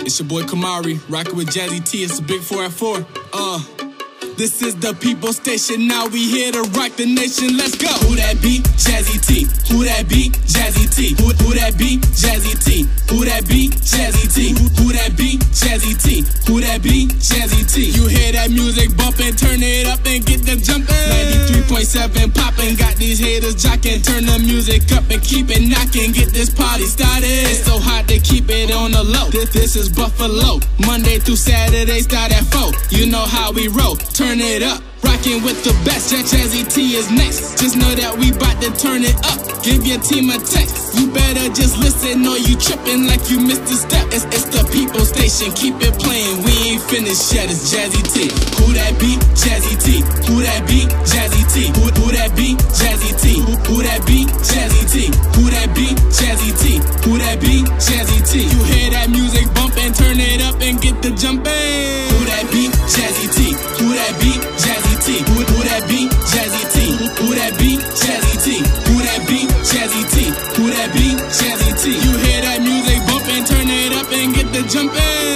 It's your boy Kamari, rocking with Jazzy T. It's a big 4 at 4. Uh. This is the people station. Now we here to rock the nation. Let's go. Who that be? Jazzy T. Who that be? Who, who that be? Jazzy T. Who that be? Jazzy T. Who, who that be? Jazzy T. Who that be? Jazzy T. You hear that music bumping, turn it up and get them jumping. 93.7 popping, got these haters jocking. Turn the music up and keep it knocking. Get this party started. It's so hot to keep it on the low. This, this is Buffalo. Monday through Saturday, start at 4. You know how we roll. Turn it up. Rockin' with the best, Jack Jazzy T is next. Just know that we bout to turn it up. Give your team a text. You better just listen or you trippin' like you missed a step. It's, it's the people station, keep it playing. We ain't finished yet, it's Jazzy T. Who that be? Jazzy T. Who that be? Jazzy T. Who, who that be? Jazzy T. Who, who that be? Jazzy T. Who that be? Jazzy T. Who that be? Jazzy T. You hear that music bumpin', turn it up and get the jumpin'. Who that be? Jazzy T. Who that be? Jazzy T. Who, who that be? Jazzy T. Who, who that be? That be?